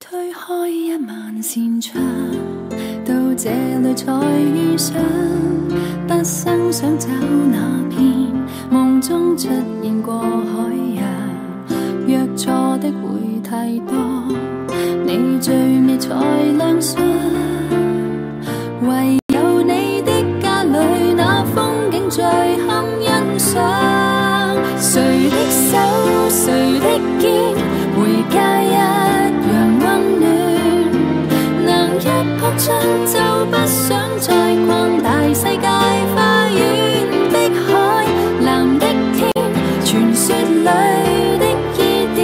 推开一万扇窗，到这里才遇上，不生想找那片梦中出现过海洋，若错的会太多，你最美才亮相，唯有你的家里那风景最堪欣赏，谁就不想再逛大世界花园，碧海蓝的天，传说里的伊甸，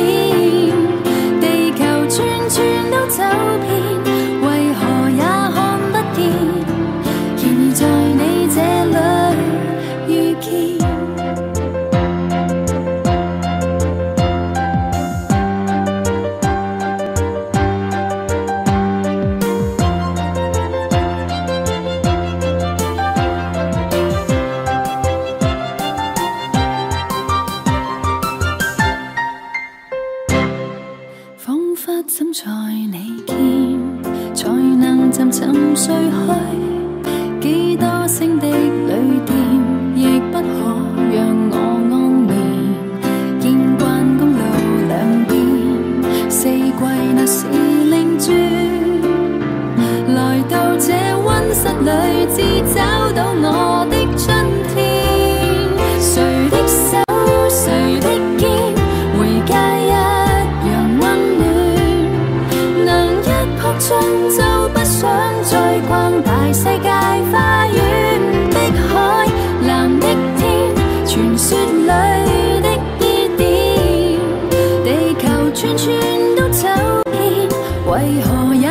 地球串串都走遍，心在你肩，才能沉沉睡去。几多星的旅店，亦不可让我安眠。见惯公路两边，四季那是另转。来到这温室里，只找到我大世界花园，碧海蓝的天，传说里的伊甸，地球串串都走遍，为何也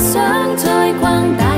想再逛大。